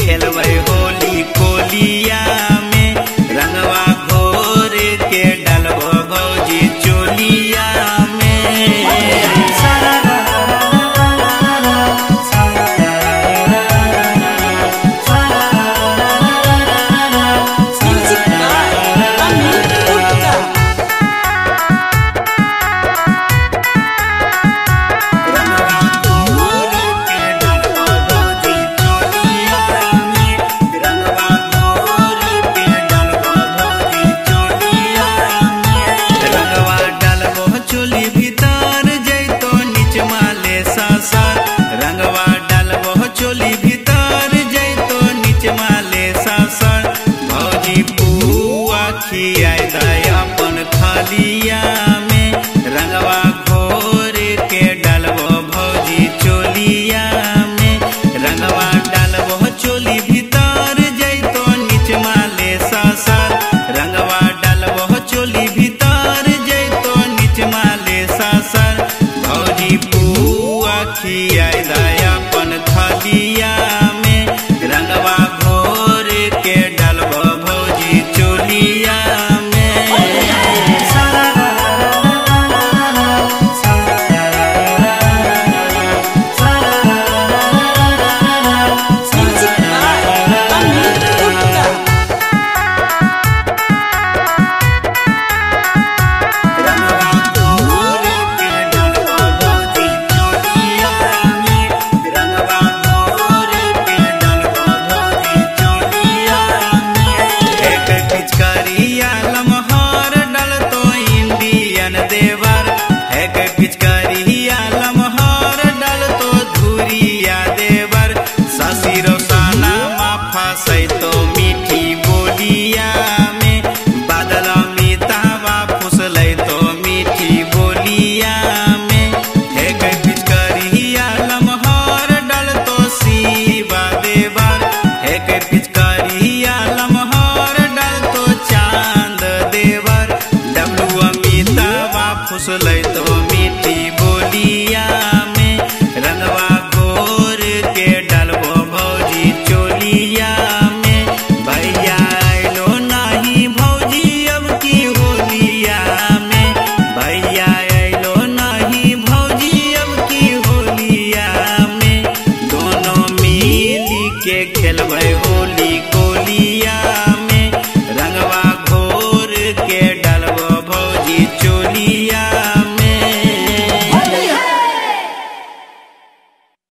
खेलवे हो सिरोसाना में तो मीठी बोलिया में बादल मितावा फुसल तो मीठी बोलिया में। एक पिचकारिया लमहर डल तो सीबा देवर एक पिचकारिया लमहर डल तो चाँद देवर डब्लू अमितावा फुसल के खेलबे होली को